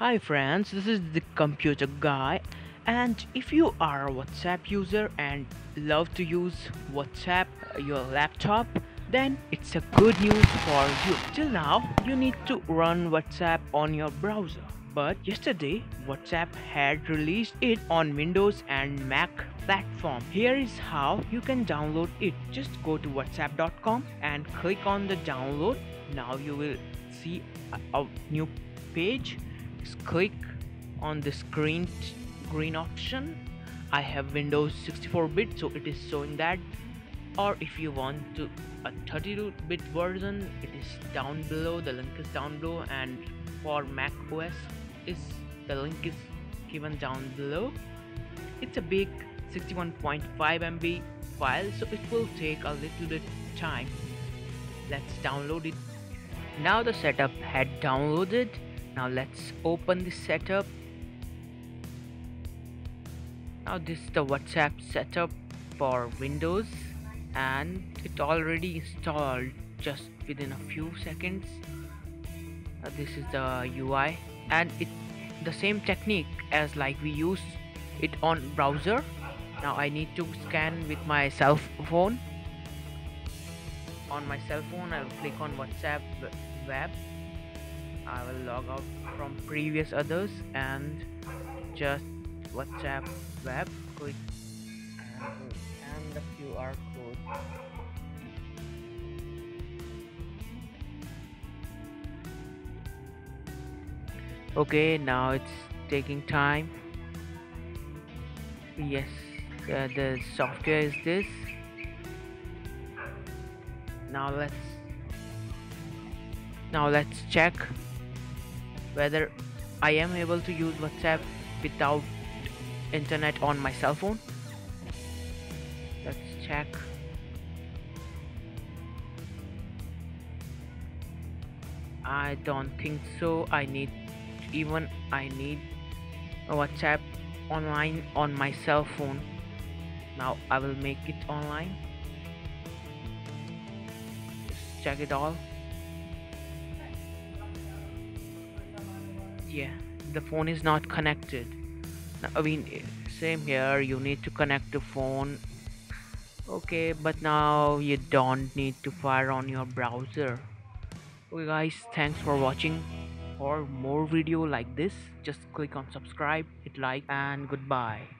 Hi friends, this is the computer guy and if you are a WhatsApp user and love to use WhatsApp uh, your laptop then it's a good news for you. Till now you need to run WhatsApp on your browser but yesterday WhatsApp had released it on Windows and Mac platform. Here is how you can download it. Just go to whatsapp.com and click on the download. Now you will see a, a new page click on this green green option. I have Windows 64-bit so it is showing that. Or if you want to a 32-bit version it is down below the link is down below and for Mac OS is the link is given down below. It's a big 61.5 MB file so it will take a little bit time. Let's download it. Now the setup had downloaded now let's open the setup. Now this is the whatsapp setup for windows and it already installed just within a few seconds. Uh, this is the UI and it the same technique as like we use it on browser. Now I need to scan with my cell phone. On my cell phone I will click on WhatsApp web I will log out from previous others and just WhatsApp web and, and the QR code. Okay now it's taking time. Yes uh, the software is this. Now let's now let's check whether I am able to use WhatsApp without internet on my cell phone. Let's check. I don't think so. I need even I need WhatsApp online on my cell phone. Now I will make it online. Just check it all yeah the phone is not connected. I mean same here you need to connect the phone. Okay but now you don't need to fire on your browser. Okay guys thanks for watching. For more video like this just click on subscribe hit like and goodbye